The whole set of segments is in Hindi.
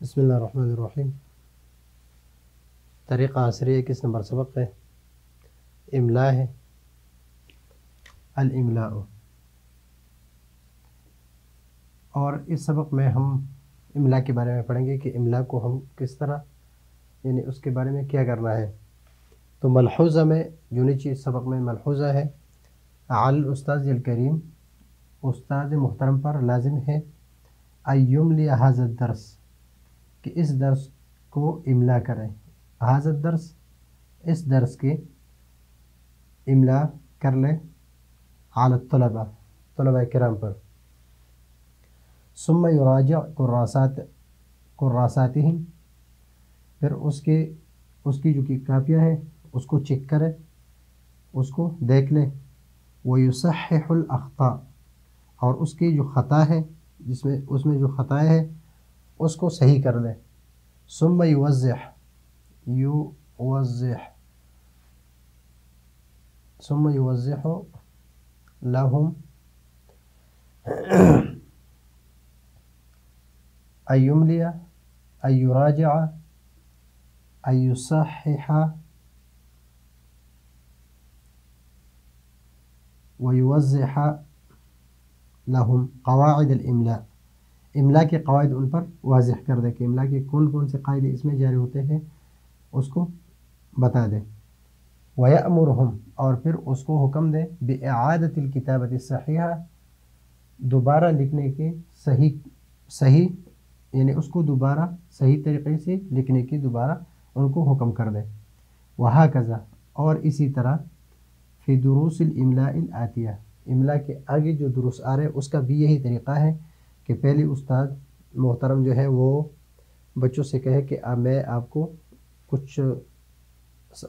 बसमीम तरीक़ा आसरी किस नंबर सबक है इमला है अलमला और इस सबक में हम इमला के बारे में पढ़ेंगे कि इमला को हम किस तरह यानी उसके बारे में क्या करना है तो मलहूज़ा में जो नीचे इस सबक में मलहूज़ा है आल उस्ताद करीम उस्ताद मोहतरम पर लाजिम है अयुम लिया हाजत दर्स कि इस दर्स को इमला करें। हाजत दर्स इस दर्स के इमला कर लें आलत तलबा तलबा कराम पर। सुम युराज कुर्रासात ही फिर उसके, उसकी जो कि कापियाँ हैं, उसको चेक करें, उसको देख लें। वो युसहल अख्ता और उसकी जो ख़ता है, जिसमें, उसमें जो ख़ताएँ हैं उसको सही कर लें सुम युवज़ युवज़ सुम युवज़ लहुम अयुमलिया अयुराजा अयुसह वयुवज़ लहुम कवादमला इमला के कवायद उन पर वाजह कर दे कि इमला के कौन कौन से कायदे इसमें जारी होते हैं, उसको बता दें। वयामरहम, और फिर उसको हुक्म दे बेआदतिल किताबत सही दोबारा लिखने के सही सही, यानी उसको दोबारा सही तरीके से लिखने की दोबारा उनको हुक्म कर दे। वहाँ कज़ा और इसी तरह फिर दुरूसिल इमला आतिया। इमला के आगे जो दुरुस आ रहे उसका भी यही तरीक़ा है कि पहले उस्ताद मोहतरम जो है वो बच्चों से कहे कि आ, मैं आपको कुछ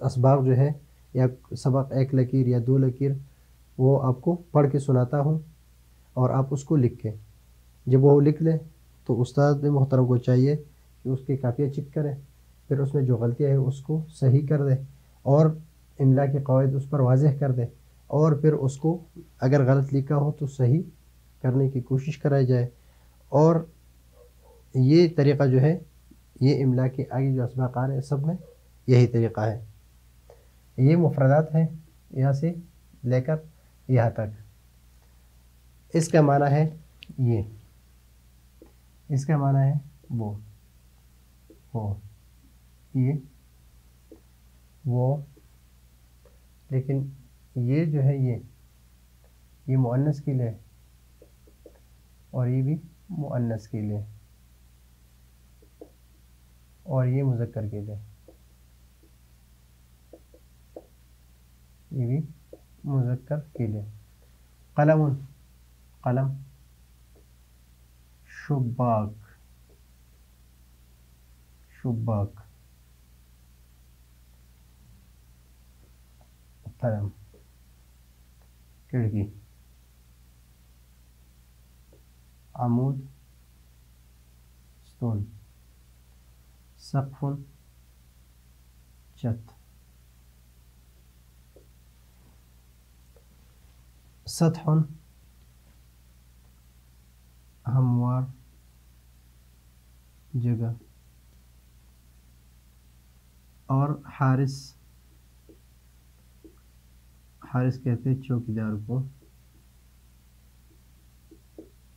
इसबाब जो है या सबक एक लकीर या दो लकीर वो आपको पढ़ के सुनाता हूँ और आप उसको लिख के जब वो लिख ले तो उस्ताद मोहतरम को चाहिए कि उसकी कापियाँ चिक करें फिर उसमें जो गलतियाँ है उसको सही कर दे और इमला के कवायद उस पर वाजह कर दे और फिर उसको अगर गलत लिखा हो तो सही करने की कोशिश कराई जाए। और ये तरीक़ा जो है, ये इमला के आगे जो इसबाकार है, सब में यही तरीक़ा है। ये मुफरदात हैं यहाँ से लेकर यहाँ तक। इसका माना है ये। इसका माना है वो। वो। ये। वो। लेकिन ये जो है ये ये मुअन्नस के लिए और ये भी मुअन्नस के लिए। और ये मुजक्कर के लिए। ये भी मुजक्कर के लिए। कलम कलम। शुबाक शुबाक कलम। खिड़की। आमूद स्टोन सकफुन छत सतहन हमवार जगह और हारिस हारिस कहते हैं चौकीदार को।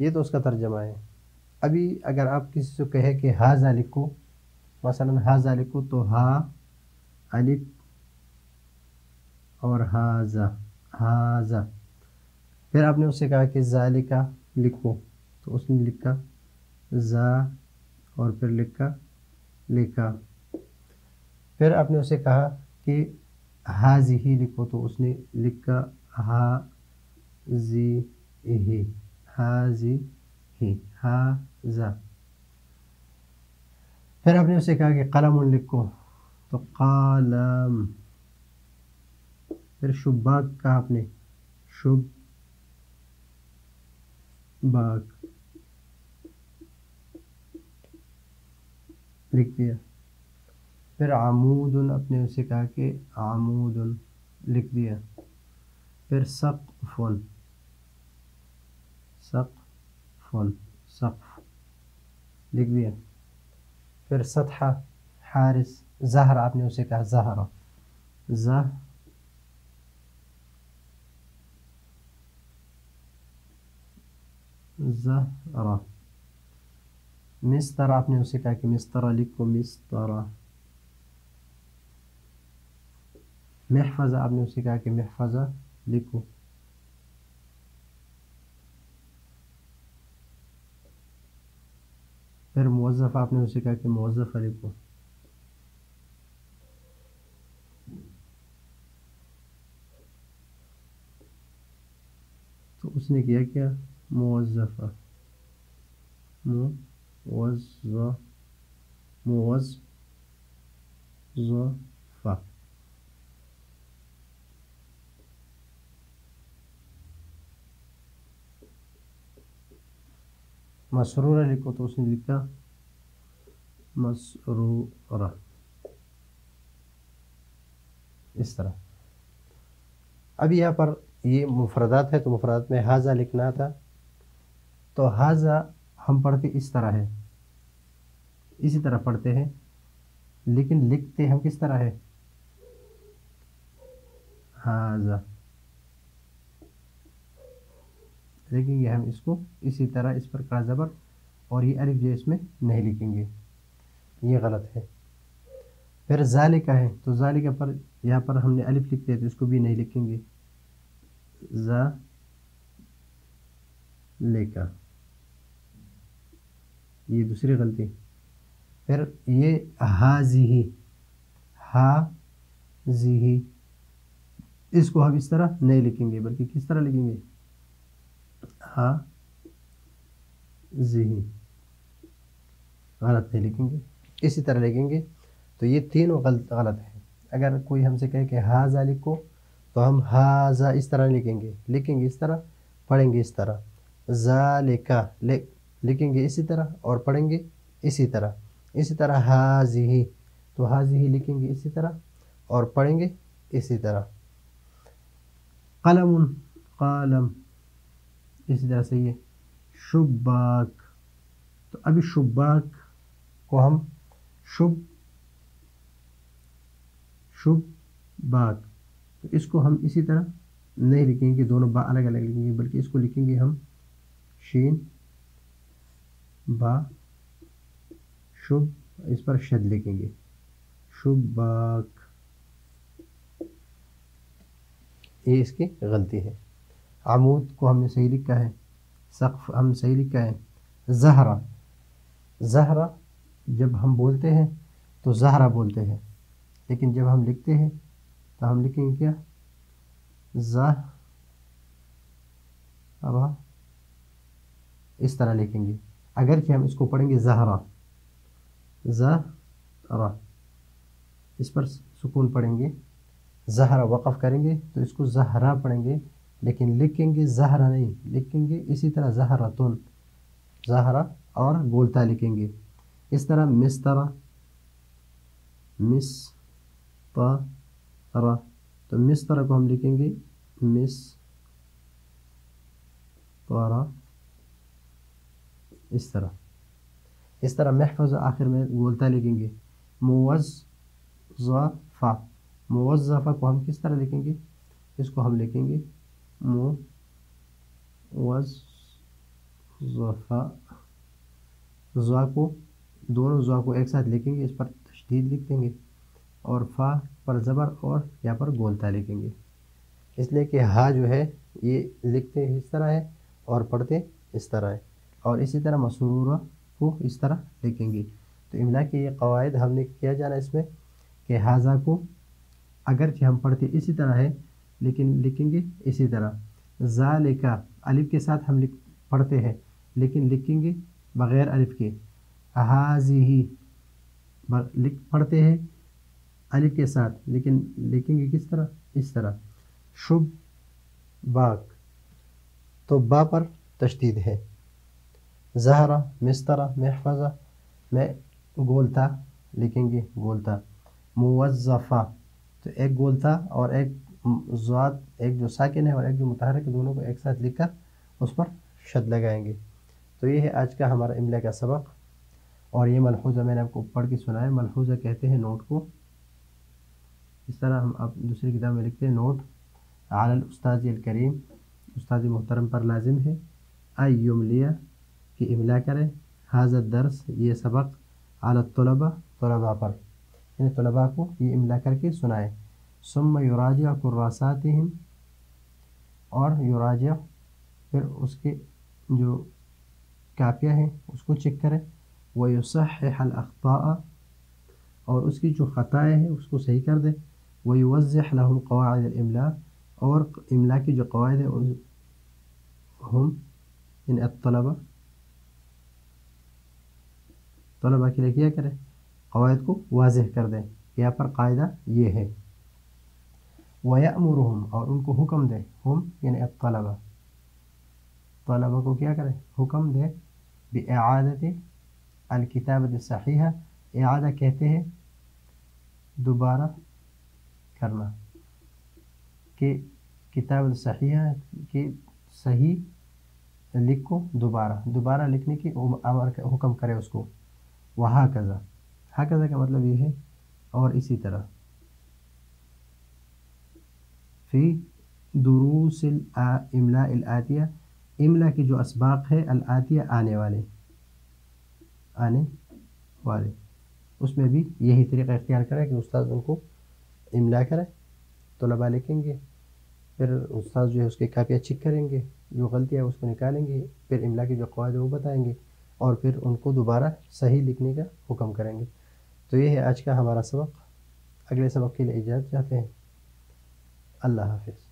ये तो उसका तर्जमा है। अभी अगर आप किसी से कहे कि हाजा लिखो मसलन हाजा लिखो तो हा अलिफ और हाजा हाजा फिर आपने उससे कहा कि जालिका लिखो तो उसने लिखा जा और फिर लिखा लिखा। फिर आपने उसे कहा कि हाजी ही लिखो तो उसने लिखा हा जी ही हाजी ही हाजा फिर आपने उसे कहा कि कलम लिखो तो कलम फिर शुभाग कहा आपने शुभ बाग लिख दिया फिर आमूदन अपने उसे कहा कि आमूदन लिख दिया फिर सक़फ़ुन सक़फ़ुन सक़फ़ लिख दिया फिर सतहा हारिस जहर आपने उसे कहा जहरा जह जहरा मिस्तर आपने उसे कहा कि मिस्तर लिखो मिस्तरा महफजा आपने उसे कहा कि महफजा लिखो फिर मुवज़फ़ आपने उसे कहा कि मुवज़फ़ को। तो उसने किया क्या? मुवज़फ़ा मुवज़ मुवज़फ़ा मसरूरा लिखो तो उसने लिखा मसरूरा इस तरह अब यहाँ पर ये मुफरदात है तो मुफरदात में हाजा लिखना था तो हाजा हम पढ़ते इस तरह है इसी तरह पढ़ते हैं लेकिन लिखते हम किस तरह है हाजा लिखेंगे हम इसको इसी तरह, इस पर का ज़बर और ये अलिफ जो इसमें नहीं लिखेंगे। ये गलत है। फिर जालिका है तो जाले जालिका पर, यहाँ पर हमने अलिफ लिख दिया तो इसको भी नहीं लिखेंगे। जा लेका। ये दूसरी गलती। फिर ये हाजी हा जी इसको हम इस तरह नहीं लिखेंगे, बल्कि किस तरह लिखेंगे? हा? जी गलत नहीं लिखेंगे। इसी तरह लिखेंगे तो ये तीनों गलत गलत है। अगर कोई हमसे कहे कि हाजा लिखो तो हम हाजा इस तरह लिखेंगे। लिखेंगे इस तरह, पढ़ेंगे इस तरह। जा लिखा लिखेंगे इसी तरह और पढ़ेंगे इसी तरह। इसी तरह हाजी तो हाजी लिखेंगे इसी तरह और पढ़ेंगे इसी तरह। कलम कलम। इसी तरह से ये शुबाक तो अभी शुबाक को हम शुभ शुभ बाक तो इसको हम इसी तरह नहीं लिखेंगे, दोनों बा अलग अलग लिखेंगे, बल्कि इसको लिखेंगे हम शीन, बा शुभ इस पर शद लिखेंगे। शुभ बाक ये इसकी गलती है। आमूद को हमने सही लिखा है सक़फ़ हम सही लिखा है, जहरा। जहरा जब हम बोलते हैं तो जहरा बोलते हैं। लेकिन जब हम लिखते हैं तो हम लिखेंगे क्या? जह अब इस तरह लिखेंगे। अगर कि हम इसको पढ़ेंगे जहरा। जहरा। इस पर सुकून पढ़ेंगे। जहरा वक़फ़ करेंगे तो इसको जहरा पढ़ेंगे। लेकिन लिखेंगे जहरा नहीं, लिखेंगे इसी तरह जहरा तुन जहरा और गोलता लिखेंगे। इस तरह मिस तरह मिस तरह तो मिस तरह को हम लिखेंगे मिस तरह इस तरह। इस तरह महफज आखिर में गोलता लिखेंगे मुवज़फ़ा मुवज़फ़ा को हम किस तरह लिखेंगे? इसको हम लिखेंगे मुज़ा को दोनों ज़ा को एक साथ लिखेंगे, इस पर तशदीद लिख देंगे, और फ़ा पर ज़बर और यहाँ पर गोलता लिखेंगे। इसलिए कि हा जो है, ये लिखते इस तरह है और पढ़ते इस तरह है, और इसी तरह मसरूरा को इस तरह लिखेंगे। तो इमला के ये कवायद हमने किया जाना इसमें कि हाजा को अगर हम पढ़ते इसी तरह है लेकिन लिखेंगे इसी तरह। ज़ालिका, अलिफ के साथ हम लिख, पढ़ते हैं, लेकिन लिखेंगे बग़ैर अलिफ के। हाजी ही लिख, पढ़ते हैं अलिफ के साथ, लेकिन लिखेंगे किस तरह? इस तरह। शुभ, बाग तो बा पर तशदीद है। जहरा, मिस्तरा, महफजा, में गोलता, लिखेंगे गोलता। मुवज़फ़ा तो एक गोल था और एक ज़ात एक जो साकिन है और एक जो मुतहरक दोनों को एक साथ लिख कर उस पर शद लगाएँगे। तो ये है आज का हमारा इमला का सबक। और ये मलहूज़ा मैंने आपको पढ़ के सुनाया। मलहूज़ा कहते हैं नोट को। इस तरह हम अब दूसरी किताब में लिखते हैं नोट। आल उस्ताद करीम, उस्ताद मोहतरम पर लाजिम है। आई आयुमलिया कि इमला करें। हाजर दर्स, ये सबक आलतलबा तलबा तलबा पर। यानी तलबा को ये इमला करके सुनाए। सुम युराज कुर्रासात और युराज फिर उसके जो कापिया है, उसको चेक करें। व हल अख्ता और उसकी जो ख़ताएँ हैं, उसको सही कर दे। वही वज़लकवादमला और इमला की जो कवायद है हम इन तलबा तलबा के लिए क्या करें। कवायद को वाज कर दें। यहाँ पर कायदा ये है। वयामरहम और उनको हुक्म दें। हम यानी तलबा। तलबा को क्या करें? हुक्म दें। बेआदत अलकिताबत सही है आदा कहते हैं, दोबारा करना। कि किताब सही है कि सही लिखो दोबारा। दोबारा लिखने की अमर हुक्म करे उसको। वहाँ कज़ा हाकज़ा का मतलब ये है, और इसी तरह। फ़ी दुरूस इमला आतिया इमला की जो इसबाक है अलातिया आने वाले आने वाले उसमें भी यही तरीका इख्तियार करें कि उस्ताद उनको इमला करें तलबा लिखेंगे फिर उस्ताद जो है उसकी कापियाँ चेक करेंगे जो गलतियाँ है उसको निकालेंगे फिर इमला की जो कवायद वो बताएँगे और फिर उनको दोबारा सही लिखने का हुक्म करेंगे तो ये है आज का हमारा सबक अगले सबक के लिए इजाज़त चाहते हैं अल्लाह हाफिज़।